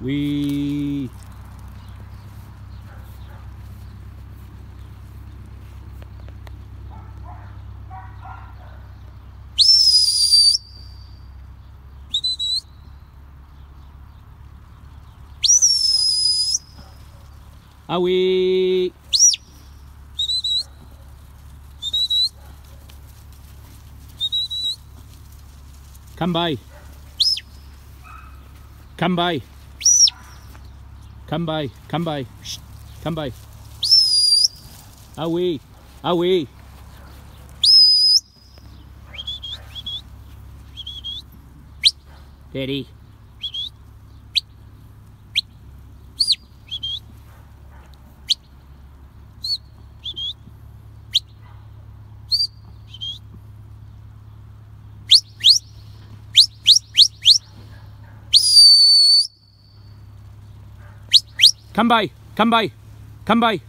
We. Are we? Come by. Come by. Come by. Come by. Shh. Come by. Away. Away. Daddy. Come by. Come by. Come by.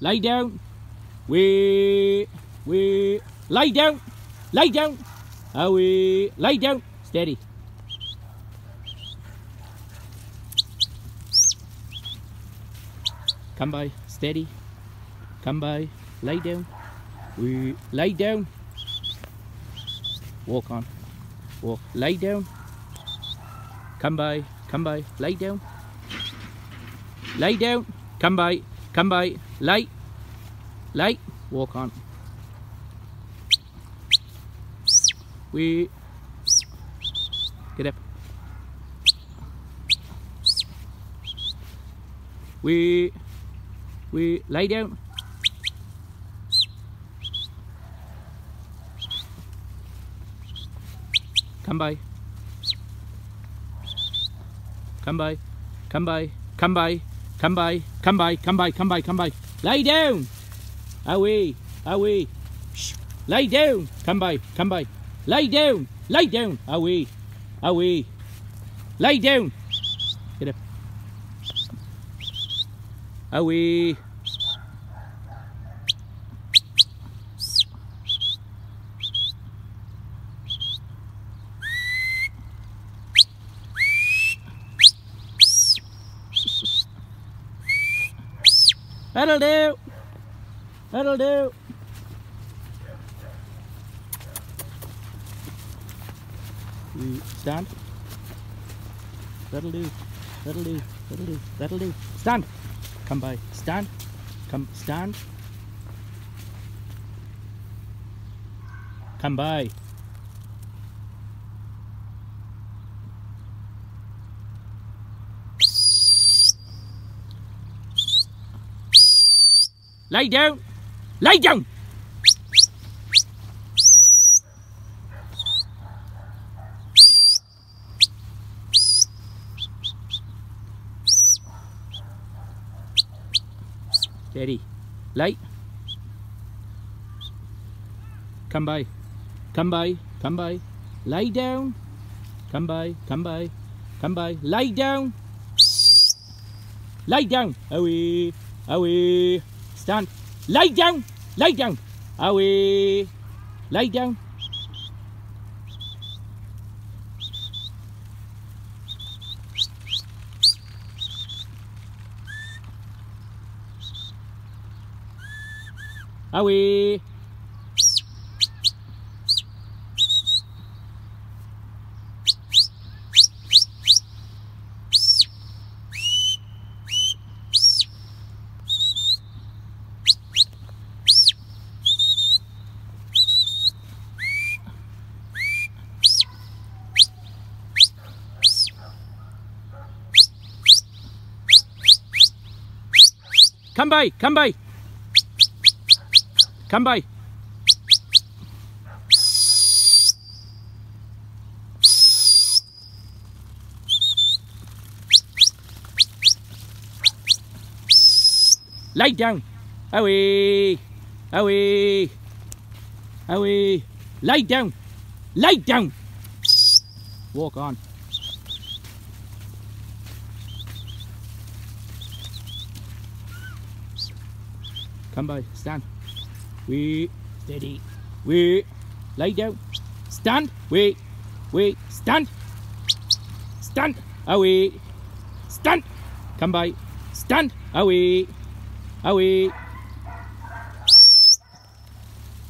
Lay down. We. We. Lay down. Lay down. Ah, Are we? Lay down. Steady. Come by. Steady. Come by. Lay down. We. Lay down. Walk on. Walk. Lay down. Come by, come by, lay down. Lay down, come by, come by, lay, lay, walk on. We, get up. We, we, lay down. Come by. Come by, come by, come by, come by, come by, come by, come by, come by. Lay down. Away, away. Shh. Lay down. Come by, come by. Lay down, lay down. Away, away. Lay down. Get up. Away. That'll do. That'll do. You stand. That'll do. That'll do. That'll do. That'll do. Stand. Come by. Stand. Come. Stand. Come by. Lay down. Lay down. Steady. Lay. Come by. Come by. Come by. Lay down. Come by. Come by. Come by. Lay down. Lay down. Away. Away. Stand. Lay down. Lay down. Away. Lay down. Away. Come by, come by. Come by. Lay down. Away. Away. Away. Lay down. Lay down. Walk on. Come by. Stand. We. Steady. We. Lay down. Stand. We. Wait. Stand. Stand. Away. Stand. Come by. Stand. Away. Away.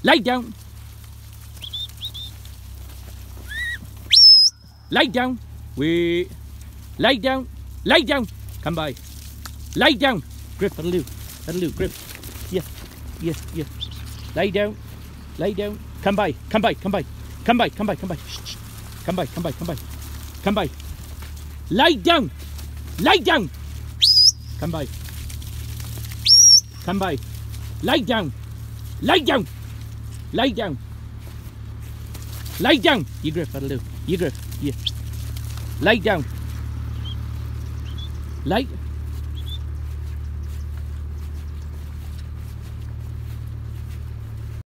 Lie down. Lie down. Wait. Lie down. Lie down. Come by. Lie down. Grip. That'll do. That'll do. Grip. Yeah. Yeah. Yeah. Lie down. Lie down. Come by. Come by. Come by. Come by. Come by. Come by. Shh, shh. Come by. Come by. Come by. Come by. Lie down. Lie down. Come by. Come by. Lie down. Lie down. Lie down. Lie down. You grip. That'll do. You grip. Yeah. Lie down. Lie.